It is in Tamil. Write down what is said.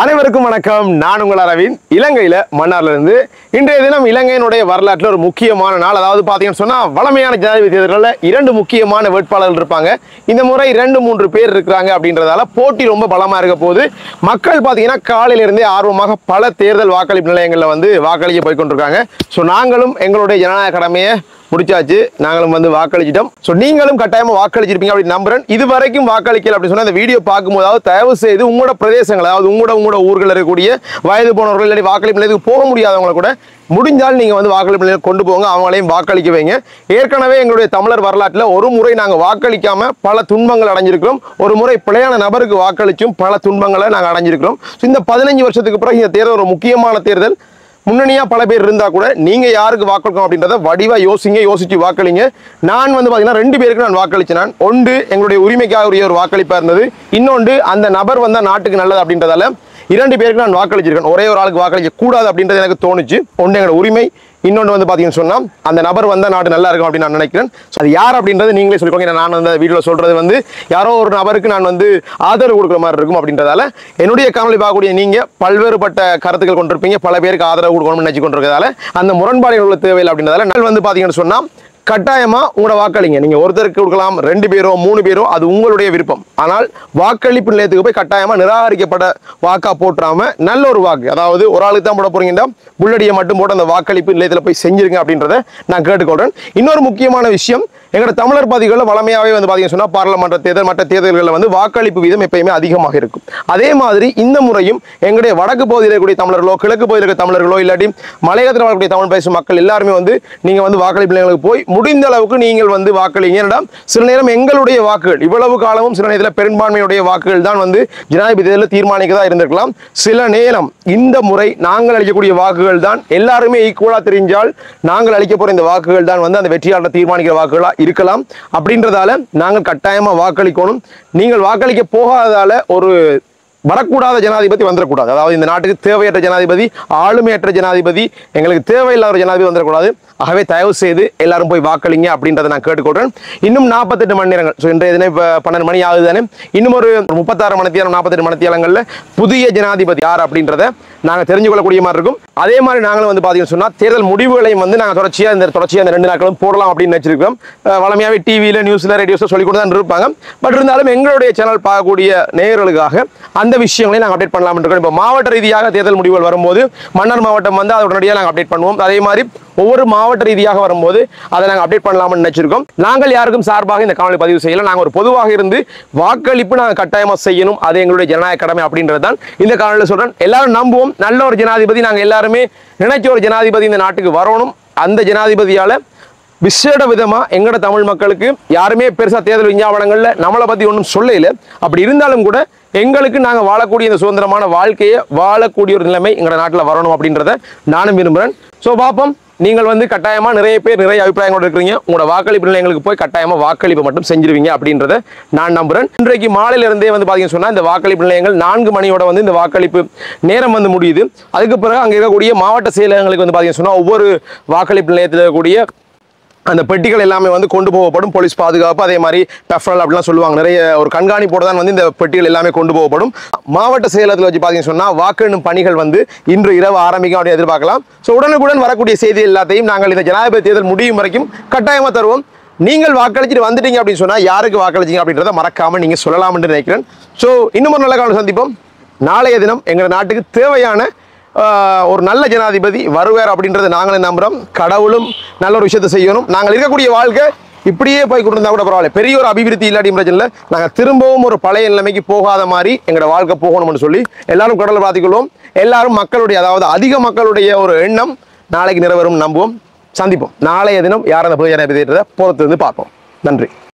அனைவருக்கும் வணக்கம். நான் உங்கள் அரவிந்த். இலங்கையில் மன்னார்லேருந்து இன்றைய தினம் இலங்கையினுடைய வரலாற்றில் ஒரு முக்கியமான நாள். அதாவது பார்த்தீங்கன்னு சொன்னால் வளமையான ஜனாதிபதி தேர்தலில் இரண்டு முக்கியமான வேட்பாளர்கள் இருப்பாங்க. இந்த முறை ரெண்டு மூன்று பேர் இருக்கிறாங்க அப்படின்றதால போட்டி ரொம்ப பலமாக இருக்க போது மக்கள் பார்த்தீங்கன்னா காலையிலிருந்தே ஆர்வமாக பல தேர்தல் வாக்களிப்பு நிலையங்களில் வந்து வாக்களிக்க போய் கொண்டிருக்காங்க. ஸோ நாங்களும் எங்களுடைய ஜனநாயக கடமையை முடிச்சாச்சு. நாங்களும் வந்து வாக்களிச்சிட்டோம். ஸோ நீங்களும் கட்டாயமாக வாக்களிச்சிருப்பீங்க அப்படின்னு நம்புறேன். இது வரைக்கும் வாக்களிக்கல அப்படின்னு சொன்னால் இந்த வீடியோ பார்க்கும்போதாவது தயவு செய்து உங்களோட பிரதேசங்கள் அதாவது உங்களோட உங்களோட ஊர்களில் இருக்கக்கூடிய வயது போனவர்கள் இல்லாட்டி வாக்களிப்பு நிலையத்துக்கு போக முடியாதவங்களை கூட முடிஞ்சால் நீங்கள் வந்து வாக்களிப்பு நிலையம் கொண்டு போங்க. அவங்களையும் வாக்களிக்க வைங்க. ஏற்கனவே எங்களுடைய தமிழர் வரலாற்றில் ஒரு முறை நாங்கள் வாக்களிக்காமல் பல துன்பங்கள் அடைஞ்சிருக்கிறோம். ஒரு முறை பிழையான நபருக்கு வாக்களிச்சும் பல துன்பங்களை நாங்கள் அடைஞ்சிருக்கிறோம். ஸோ இந்த பதினஞ்சு வருஷத்துக்கு பிறகு இந்த தேர்தல் ஒரு முக்கியமான தேர்தல். முன்னணியாக பல பேர் இருந்தால் கூட நீங்கள் யாருக்கு வாக்களிக்கணும் அப்படின்றத வடிவாக யோசிங்க யோசிச்சு வாக்களிங்க. நான் வந்து பார்த்தீங்கன்னா ரெண்டு பேருக்கு நான் வாக்களித்தேன் நான் ஒன்று எங்களுடைய உரிமைக்காக உரிய ஒரு வாக்களிப்பாக இருந்தது. இன்னொன்று அந்த நபர் வந்தால் நாட்டுக்கு நல்லது அப்படின்றதால இரண்டு பேருக்கு நான் வாக்களிச்சிருக்கேன். ஒரே ஒரு ஆளுக்கு வாக்களிக்க கூடாது அப்படின்றது எனக்கு தோணுச்சு. ஒன்று எங்களோட உரிமை இன்னொன்று வந்து பார்த்தீங்கன்னு சொன்னால் அந்த நபர் வந்தால் நாடு நல்லா இருக்கும் அப்படின்னு நான் நினைக்கிறேன். அது யார் அப்படின்றது நீங்களே சொல்லிக்கோங்க. நான் வந்து வீடியோவில் சொல்கிறது வந்து யாரோ ஒரு நபருக்கு நான் வந்து ஆதரவு கொடுக்குற மாதிரி இருக்கும் அப்படின்றதால என்னுடைய காணொலி பார்க்கக்கூடிய நீங்கள் பல்வேறுபட்ட கருத்துக்கள் கொண்டிருப்பீங்க. பல பேருக்கு ஆதரவு கொடுக்கணும்னு நினச்சி கொண்டிருக்கிறதால அந்த முரண்பாடுகள் உள்ள தேவையில்லை அப்படின்றதால நான் வந்து பார்த்தீங்கன்னு சொன்னால் கட்டாயமா உங்களோட வாக்களிங்க. நீங்க ஒருத்தருக்கு கொடுக்கலாம் ரெண்டு பேரோ மூணு பேரோ அது உங்களுடைய விருப்பம். ஆனால் வாக்களிப்பு நிலையத்துக்கு போய் கட்டாயமா நிராகரிக்கப்பட வாக்கா போட்டுறாம நல்ல ஒரு வாக்கு அதாவது ஒரு ஆளுக்கு தான் போட போறீங்கன்னா புல்லடியை மட்டும் போட்டு அந்த வாக்களிப்பு நிலையத்தில் போய் செஞ்சிருங்க அப்படின்றத நான் கேட்டுக்கொள்றேன். இன்னொரு முக்கியமான விஷயம் எங்களோட தமிழர் பதிகளில் வளமையாகவே வந்து பார்த்தீங்கன்னு சொன்னால் பாராளுமன்ற தேர்தல் மற்ற தேர்தல்களில் வந்து வாக்களிப்பு வீதம் எப்பயுமே அதிகமாக இருக்கும். அதே மாதிரி இந்த முறையும் எங்களுடைய வடக்கு பகுதியில் இருக்கக்கூடிய தமிழர்களோ கிழக்கு பகுதியில் இருக்கிற தமிழர்களோ இல்லாட்டி மலையகத்தில் வாழக்கூடிய தமிழ் பேசும் மக்கள் எல்லாருமே வந்து நீங்கள் வந்து வாக்களிப்பு நிலையங்களுக்கு போய் முடிந்த அளவுக்கு நீங்கள் வந்து வாக்களிங்க. ஏன்னா சில நேரம் எங்களுடைய வாக்குகள் இவ்வளவு காலமும் சில நேரத்தில் பெரும்பான்மையுடைய வாக்குகள் தான் வந்து ஜனாதிபதி தேர்தலில் தீர்மானிக்கதாக இருந்திருக்கலாம். சில நேரம் இந்த முறை நாங்கள் அளிக்கக்கூடிய வாக்குகள் தான் எல்லாருமே ஈக்குவலாக தெரிஞ்சால் நாங்கள் அளிக்க போகிற இந்த வாக்குகள் தான் வந்து அந்த வெற்றியாளர் தீர்மானிக்கிற வாக்குகளாக இருக்கலாம். அப்படின்றதால நாங்கள் கட்டாயமாக வாக்களிக்கணும். நீங்கள் வாக்களிக்க போகாததால ஒரு வரக்கூடாத ஜனாதிபதி வந்துடக்கூடாது அதாவது இந்த நாட்டுக்கு தேவையற்ற ஜனாதிபதி ஆளுமையற்ற ஜனாதிபதி எங்களுக்கு தேவையில்லாத ஒரு ஜனாதிபதி வந்துடக்கூடாது ஆகவே தயவு செய்து எல்லாரும் போய் வாக்களிங்க அப்படின்றத நான் கேட்டுக்கொள்றேன். இன்னும் நாற்பத்தெட்டு மணி நேரங்கள் ஸோ இன்றைய தினம் இப்போ பன்னெண்டு மணி ஆகுது தானே? இன்னும் ஒரு முப்பத்தாறு மணித்தியாலம் நாற்பத்தெட்டு மணித்தியாலங்களில் புதிய ஜனாதிபதி யார் அப்படின்றத நாங்கள் தெரிஞ்சு கொள்ளக்கூடிய மாதிரி இருக்கும். அதே மாதிரி நாங்களும் வந்து பார்த்தீங்கன்னு சொன்னால் தேர்தல் முடிவுகளையும் வந்து நாங்கள் தொடர்ச்சியாக இந்த தொடர்ச்சியாக இந்த ரெண்டு நாட்களும் போடலாம் அப்படின்னு நினச்சிருக்கோம் வளமையாகவே டிவியில் நியூஸில் ரேடியோஸில் சொல்லி கொடுத்து தான் இருப்பாங்க. பட் இருந்தாலும் எங்களுடைய சேனல் பார்க்கக்கூடிய நேயர்களுக்காக அந்த விஷயங்களையும் நாங்கள் அப்டேட் பண்ணலாம் இருக்கோம். இப்போ மாவட்ட ரீதியாக தேர்தல் முடிவுகள் வரும்போது மன்னர் மாவட்டம் வந்து அதை உடனடியாக நாங்கள் அப்டேட் பண்ணுவோம். அதே மாதிரி ஒவ்வொரு மாவட்ட ரீதியாக வரும்போது அதை நாங்கள் அப்டேட் பண்ணலாம்னு நினைச்சிருக்கோம். நாங்கள் யாருக்கும் சார்பாக இந்த காணொலி பதிவு செய்யலாம் நாங்கள் ஒரு பொதுவாக இருந்து வாக்களிப்பு நாங்கள் கட்டாயமாக செய்யணும். அது எங்களுடைய ஜனநாயக கடமை அப்படின்றது தான் இந்த காணொலியில் சொல்கிறேன் எல்லாரும் நம்புவோம். நல்ல ஒரு ஜனாதிபதி நாங்கள் எல்லாருமே நினைச்ச ஒரு ஜனாதிபதி இந்த நாட்டுக்கு வரணும். அந்த ஜனாதிபதியால் விசேட விதமா எங்கட தமிழ் மக்களுக்கு யாருமே பெருசா தேர்தல் விஞ்ஞாபனங்கள்ல நம்மளை பத்தி ஒன்றும் சொல்லல அப்படி இருந்தாலும் கூட எங்களுக்கு நாங்கள் வாழக்கூடிய இந்த சுதந்திரமான வாழ்க்கையை வாழக்கூடிய ஒரு நிலைமை எங்கட நாட்டில் வரணும் அப்படின்றத நானும் விரும்புகிறேன் ஸோ பார்ப்போம் நீங்கள் வந்து கட்டாயமாக நிறைய பேர் நிறைய அபிப்பிராயங்களோட இருக்கிறீங்க. உங்களோட வாக்களிப்பு நிலையங்களுக்கு போய் கட்டாயமாக வாக்களிப்பு மட்டும் செஞ்சிருவீங்க அப்படின்றத நான் நம்புகிறேன் இன்றைக்கு மாலையில இருந்தே வந்து பார்த்தீங்கன்னு சொன்னால் இந்த வாக்களிப்பு நிலையங்கள் நான்கு மணியோட வந்து இந்த வாக்களிப்பு நேரம் வந்து முடியுது. அதுக்கு பிறகு அங்கே இருக்கக்கூடிய மாவட்ட செயலகங்களுக்கு வந்து பார்த்தீங்கன்னு சொன்னால் ஒவ்வொரு வாக்களிப்பு நிலையத்தில் இருக்கக்கூடிய அந்த பெட்டிகள் எல்லாமே வந்து கொண்டு போகப்படும். போலீஸ் பாதுகாப்பு அதே மாதிரி பெஃபரல் அப்படிலாம் சொல்லுவாங்க. நிறைய ஒரு கண்காணிப்போட தான் வந்து இந்த பெட்டிகள் எல்லாமே கொண்டு போகப்படும். மாவட்ட செயலகத்தில் வச்சு பார்த்தீங்கன்னு சொன்னால் வாக்கு பணிகள் வந்து இன்று இரவு ஆரம்பிக்கும் அப்படின்னு எதிர்பார்க்கலாம். ஸோ உடனுக்குடன் வரக்கூடிய செய்தி எல்லாத்தையும் நாங்கள் இந்த ஜனாதிபதி தேர்தல் முடியும் வரைக்கும் கட்டாயமாக தருவோம். நீங்கள் வாக்களிச்சுட்டு வந்துட்டீங்க அப்படின்னு சொன்னால் யாருக்கு வாக்களிச்சீங்க அப்படின்றத மறக்காமல் நீங்கள் சொல்லலாம்னு நினைக்கிறேன். ஸோ இன்னும் ஒரு நல்ல காலம் சந்திப்போம். நாளைய தினம் எங்கள் நாட்டுக்கு தேவையான ஒரு நல்ல ஜனாதிபதி வருவார் அப்படின்றத நாங்களே நம்புகிறோம் கடவுளும் நல்ல ஒரு விஷயத்தை செய்யணும். நாங்கள் இருக்கக்கூடிய வாழ்க்கை இப்படியே போய் கொண்டு கூட பரவாயில்ல. பெரிய ஒரு அபிவிருத்தி இல்லாட்டி பிரச்சனை இல்லை நாங்கள் திரும்பவும் ஒரு பழைய நிலைமைக்கு போகாத மாதிரி எங்களோட வாழ்க்கை போகணும்னு சொல்லி எல்லாரும் கடவுளை பார்த்துக்கொள்வோம். எல்லாரும் மக்களுடைய அதாவது அதிக மக்களுடைய ஒரு எண்ணம் நாளைக்கு நிறைவேறும் நம்புவோம். சந்திப்போம். நாளைய தினம் யார் அந்த புதிய ஜனாதிபதி பொறுத்து வந்து பார்ப்போம். நன்றி.